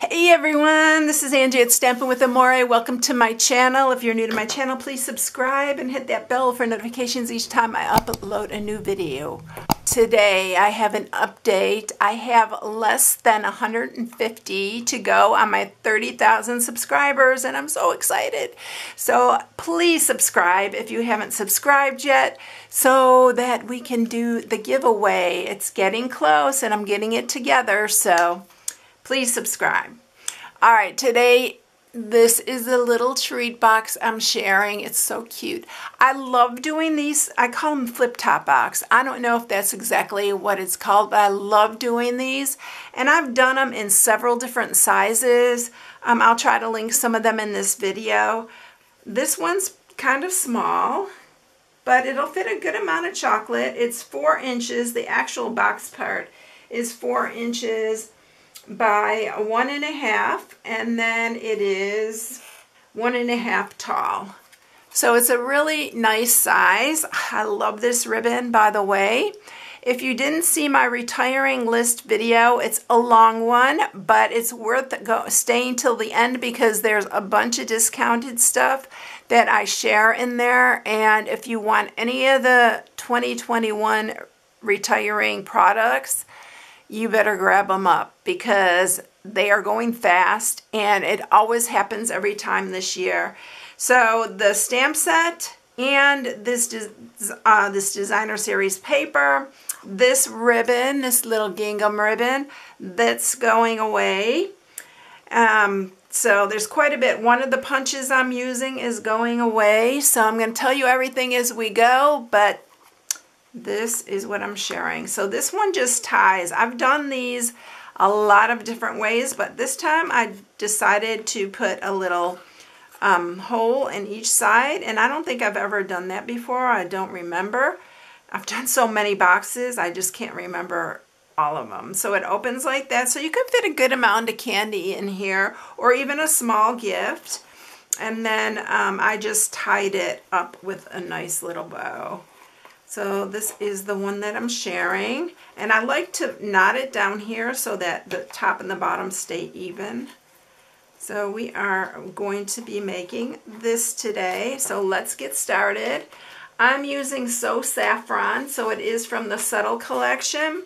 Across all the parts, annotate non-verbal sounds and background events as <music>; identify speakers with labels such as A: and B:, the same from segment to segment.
A: Hey everyone, this is Angie at Stampin' with Amore. Welcome to my channel. If you're new to my channel, please subscribe and hit that bell for notifications each time I upload a new video. Today I have an update. I have less than 150 to go on my 30,000 subscribers and I'm so excited. So please subscribe if you haven't subscribed yet so that we can do the giveaway. It's getting close and I'm getting it together so please subscribe. All right, today this is the little treat box I'm sharing. It's so cute. I love doing these. I call them flip top box. I don't know if that's exactly what it's called, but I love doing these. And I've done them in several different sizes. Um, I'll try to link some of them in this video. This one's kind of small, but it'll fit a good amount of chocolate. It's four inches. The actual box part is four inches by one and a half and then it is one and a half tall. So it's a really nice size. I love this ribbon by the way. If you didn't see my retiring list video, it's a long one, but it's worth staying till the end because there's a bunch of discounted stuff that I share in there. And if you want any of the 2021 retiring products, you better grab them up because they are going fast and it always happens every time this year. So the stamp set and this, uh, this designer series paper, this ribbon, this little gingham ribbon that's going away. Um, so there's quite a bit. One of the punches I'm using is going away. So I'm going to tell you everything as we go, but this is what I'm sharing. So this one just ties. I've done these a lot of different ways, but this time I decided to put a little um, hole in each side, and I don't think I've ever done that before. I don't remember. I've done so many boxes, I just can't remember all of them. So it opens like that, so you can fit a good amount of candy in here, or even a small gift. And then um, I just tied it up with a nice little bow. So this is the one that I'm sharing. And I like to knot it down here so that the top and the bottom stay even. So we are going to be making this today. So let's get started. I'm using So Saffron, so it is from the Subtle Collection.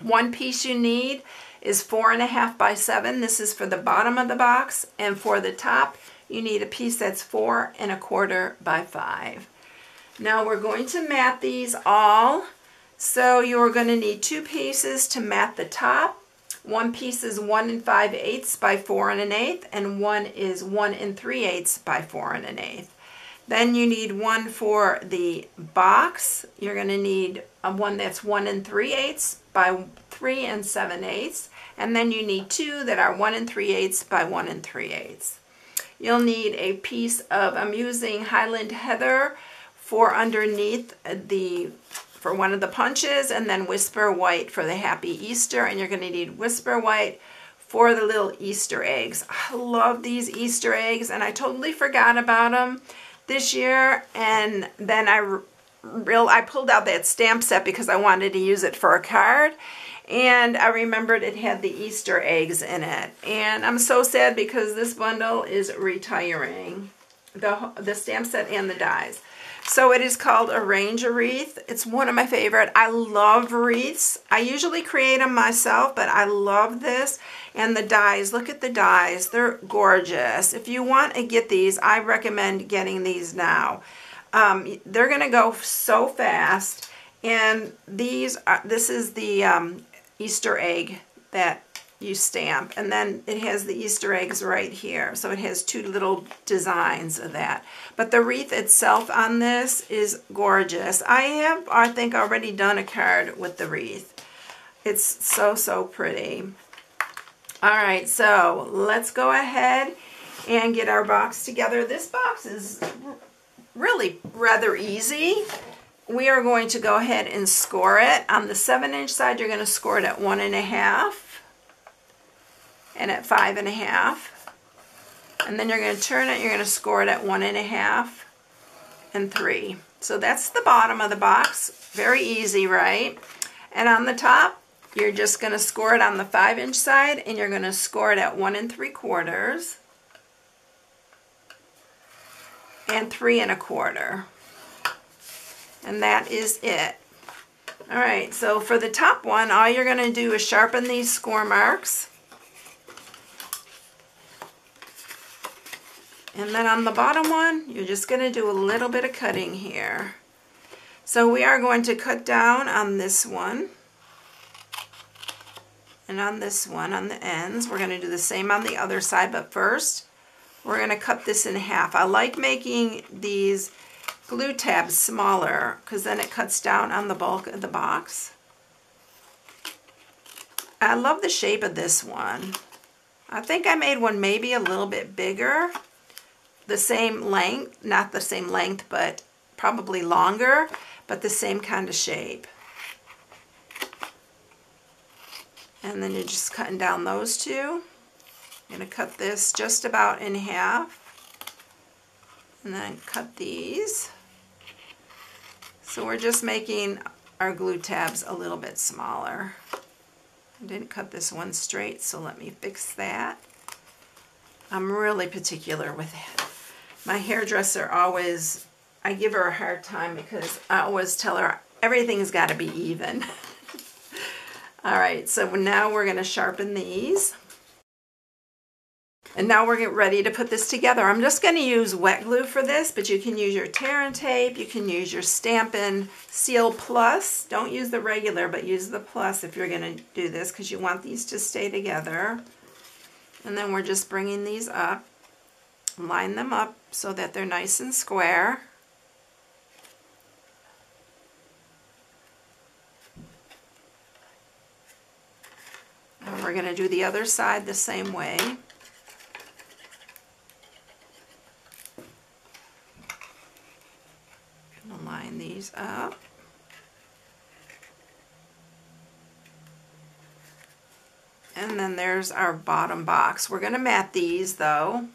A: One piece you need is four and a half by seven. This is for the bottom of the box. And for the top, you need a piece that's four and a quarter by five. Now we're going to mat these all. So you're going to need two pieces to mat the top. One piece is 1 and 5 eighths by 4 and an eighth, and one is 1 and 3 eighths by 4 and an eighth. Then you need one for the box. You're going to need a one that's 1 and 3 eighths by 3 and 7 eighths. And then you need two that are 1 and 3 eighths by 1 and 3 eighths. You'll need a piece of, I'm using Highland Heather for underneath the for one of the punches and then Whisper White for the Happy Easter. And you're going to need Whisper White for the little Easter eggs. I love these Easter eggs and I totally forgot about them this year. And then I real I pulled out that stamp set because I wanted to use it for a card. And I remembered it had the Easter eggs in it. And I'm so sad because this bundle is retiring. The the stamp set and the dies so it is called Arrange a Wreath. It's one of my favorite. I love wreaths. I usually create them myself, but I love this. And the dies, look at the dies. They're gorgeous. If you want to get these, I recommend getting these now. Um, they're going to go so fast. And these, are, this is the um, Easter egg that you stamp. And then it has the Easter eggs right here. So it has two little designs of that. But the wreath itself on this is gorgeous. I have, I think, already done a card with the wreath. It's so, so pretty. All right, so let's go ahead and get our box together. This box is really rather easy. We are going to go ahead and score it. On the 7-inch side, you're going to score it at 1.5 and at five and a half. And then you're going to turn it, you're going to score it at one and a half and three. So that's the bottom of the box. Very easy, right? And on the top, you're just going to score it on the 5 inch side and you're going to score it at 1 and 3 quarters and 3 and a quarter. And that is it. Alright, so for the top one, all you're going to do is sharpen these score marks. And then on the bottom one, you're just going to do a little bit of cutting here. So we are going to cut down on this one. And on this one, on the ends, we're going to do the same on the other side, but first, we're going to cut this in half. I like making these glue tabs smaller because then it cuts down on the bulk of the box. I love the shape of this one. I think I made one maybe a little bit bigger the same length, not the same length, but probably longer, but the same kind of shape. And then you're just cutting down those two. I'm going to cut this just about in half. And then cut these. So we're just making our glue tabs a little bit smaller. I didn't cut this one straight, so let me fix that. I'm really particular with that my hairdresser always, I give her a hard time because I always tell her everything's got to be even. <laughs> All right, so now we're going to sharpen these. And now we're getting ready to put this together. I'm just going to use wet glue for this, but you can use your tear and tape. You can use your Stampin' Seal Plus. Don't use the regular, but use the Plus if you're going to do this because you want these to stay together. And then we're just bringing these up line them up so that they're nice and square. And we're going to do the other side the same way. line these up. And then there's our bottom box. We're going to mat these though.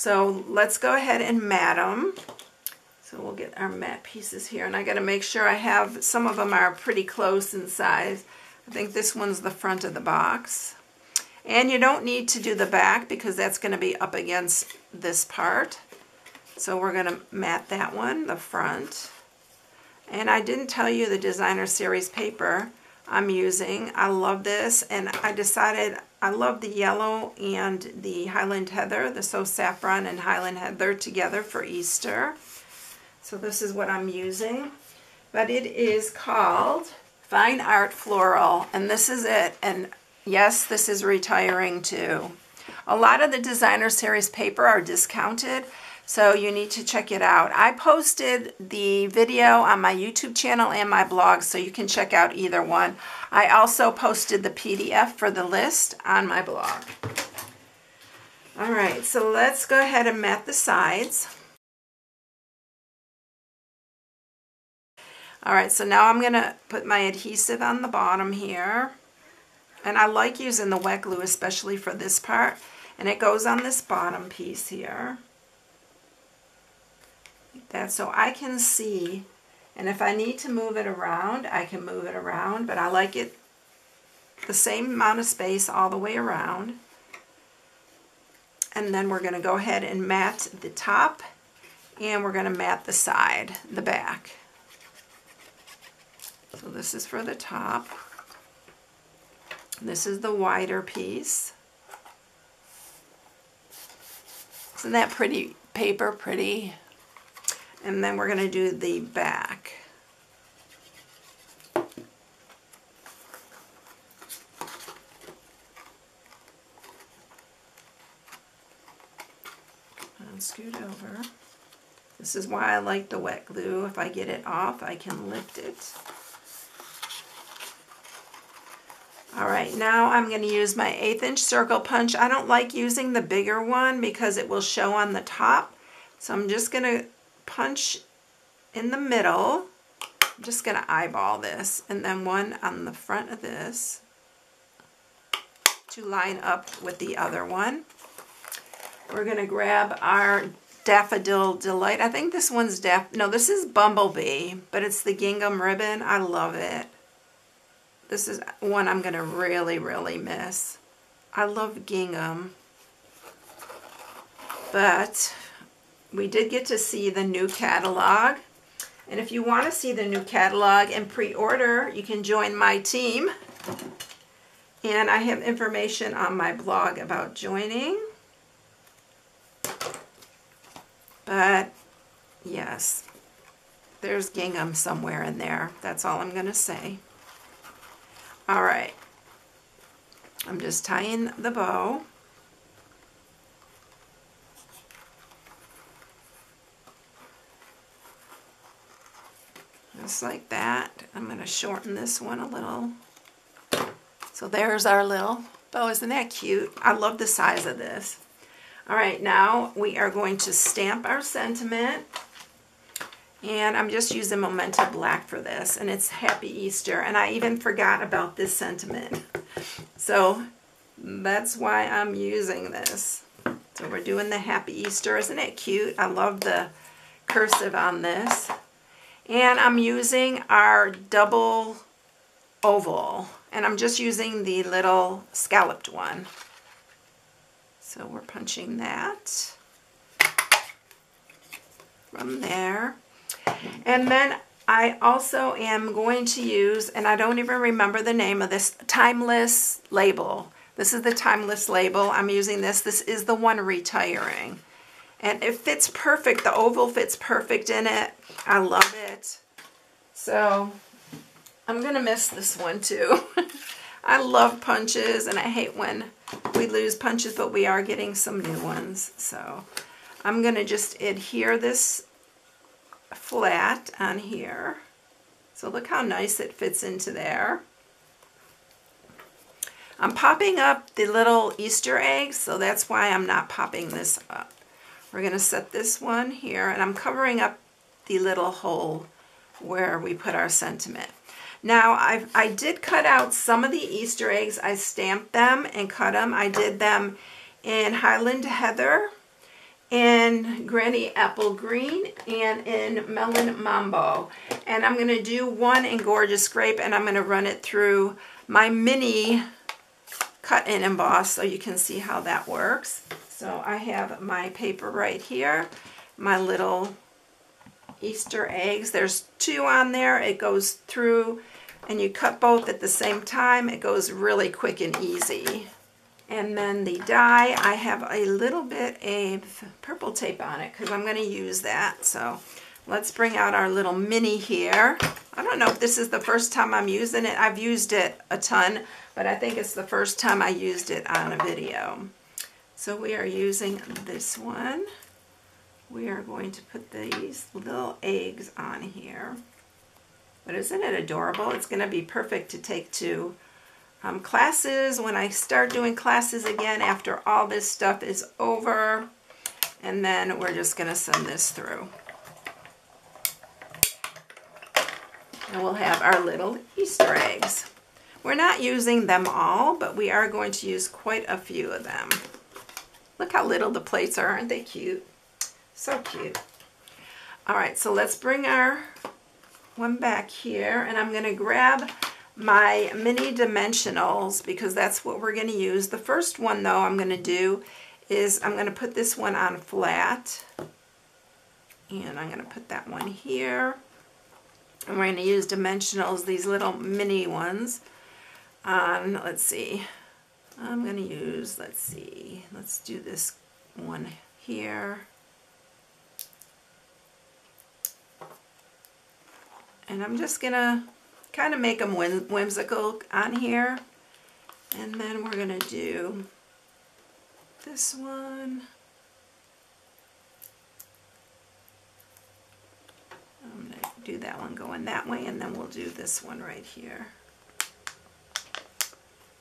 A: So let's go ahead and mat them. So we'll get our mat pieces here. And I got to make sure I have, some of them are pretty close in size. I think this one's the front of the box. And you don't need to do the back because that's going to be up against this part. So we're going to mat that one, the front. And I didn't tell you the designer series paper I'm using. I love this and I decided I love the yellow and the Highland Heather, the So Saffron and Highland Heather together for Easter. So this is what I'm using. But it is called Fine Art Floral, and this is it. And yes, this is retiring too. A lot of the designer series paper are discounted, so you need to check it out. I posted the video on my YouTube channel and my blog, so you can check out either one. I also posted the PDF for the list on my blog. All right, so let's go ahead and mat the sides. All right, so now I'm going to put my adhesive on the bottom here. And I like using the wet glue, especially for this part. And it goes on this bottom piece here that so I can see and if I need to move it around I can move it around but I like it the same amount of space all the way around and then we're going to go ahead and mat the top and we're going to mat the side, the back. So this is for the top. This is the wider piece. Isn't that pretty paper, pretty? And then we're going to do the back. And scoot over. This is why I like the wet glue. If I get it off, I can lift it. All right, now I'm going to use my eighth inch circle punch. I don't like using the bigger one because it will show on the top. So I'm just going to punch in the middle. I'm just going to eyeball this and then one on the front of this to line up with the other one. We're going to grab our Daffodil Delight. I think this one's Daff... No, this is Bumblebee, but it's the gingham ribbon. I love it. this is one I'm going to really, really miss. I love gingham. But we did get to see the new catalog. And if you want to see the new catalog and pre-order, you can join my team. And I have information on my blog about joining. But yes, there's gingham somewhere in there. That's all I'm going to say. All right. I'm just tying the bow. Just like that. I'm going to shorten this one a little. So there's our little bow. Isn't that cute? I love the size of this. All right, now we are going to stamp our sentiment. And I'm just using Memento Black for this. And it's Happy Easter. And I even forgot about this sentiment. So that's why I'm using this. So we're doing the Happy Easter. Isn't it cute? I love the cursive on this. And I'm using our double oval. And I'm just using the little scalloped one. So we're punching that from there. And then I also am going to use, and I don't even remember the name of this, Timeless label. This is the Timeless label. I'm using this. This is the one retiring. And it fits perfect. The oval fits perfect in it. I love it. So I'm going to miss this one too. <laughs> I love punches and I hate when we lose punches, but we are getting some new ones. So I'm going to just adhere this flat on here. So look how nice it fits into there. I'm popping up the little Easter eggs, so that's why I'm not popping this up. We're going to set this one here, and I'm covering up the little hole where we put our sentiment. Now, i I did cut out some of the Easter eggs. I stamped them and cut them. I did them in Highland Heather, in Granny Apple Green, and in Melon Mambo. And I'm going to do one in Gorgeous Grape, and I'm going to run it through my mini cut and emboss so you can see how that works. So I have my paper right here, my little Easter eggs. There's two on there. It goes through and you cut both at the same time. It goes really quick and easy. And then the die, I have a little bit of purple tape on it because I'm going to use that. So let's bring out our little mini here. I don't know if this is the first time I'm using it. I've used it a ton, but I think it's the first time I used it on a video. So we are using this one we are going to put these little eggs on here. But isn't it adorable? It's going to be perfect to take to um, classes when I start doing classes again after all this stuff is over. And then we're just going to send this through. And we'll have our little Easter eggs. We're not using them all, but we are going to use quite a few of them. Look how little the plates are. Aren't they cute? So cute. All right, so let's bring our one back here, and I'm going to grab my mini dimensionals because that's what we're going to use. The first one, though, I'm going to do is I'm going to put this one on flat, and I'm going to put that one here. And we're going to use dimensionals, these little mini ones, on, let's see, I'm going to use, let's see, let's do this one here. And I'm just going to kind of make them whimsical on here. And then we're going to do this one. I'm going to do that one going that way, and then we'll do this one right here.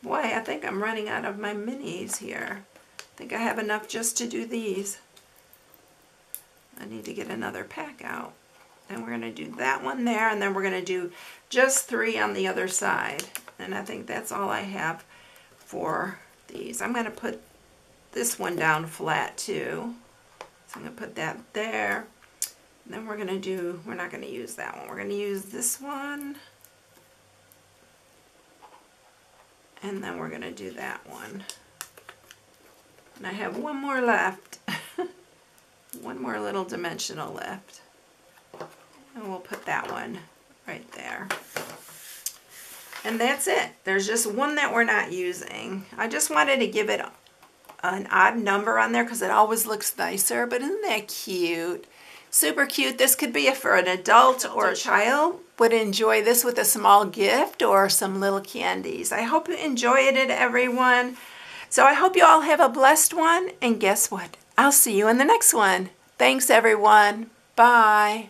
A: Boy, I think I'm running out of my minis here. I think I have enough just to do these. I need to get another pack out. And we're going to do that one there, and then we're going to do just three on the other side. And I think that's all I have for these. I'm going to put this one down flat too. So I'm going to put that there. And then we're going to do, we're not going to use that one. We're going to use this one. And then we're going to do that one. And I have one more left. <laughs> one more little dimensional left. And we'll put that one right there. And that's it. There's just one that we're not using. I just wanted to give it an odd number on there because it always looks nicer. But isn't that cute? Super cute. This could be for an adult or a child would enjoy this with a small gift or some little candies. I hope you enjoyed it, everyone. So I hope you all have a blessed one. And guess what? I'll see you in the next one. Thanks, everyone. Bye.